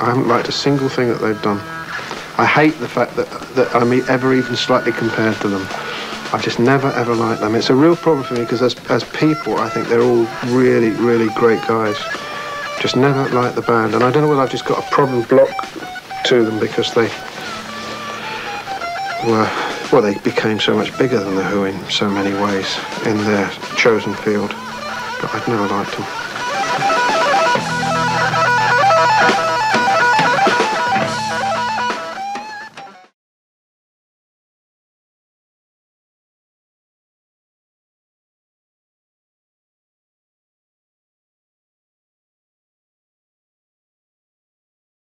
I haven't liked a single thing that they've done. I hate the fact that, that I'm ever even slightly compared to them. I've just never ever liked them. It's a real problem for me because as, as people, I think they're all really, really great guys. Just never liked the band. And I don't know whether I've just got a problem block to them because they were, well, they became so much bigger than The Who in so many ways in their chosen field. But I've never liked them.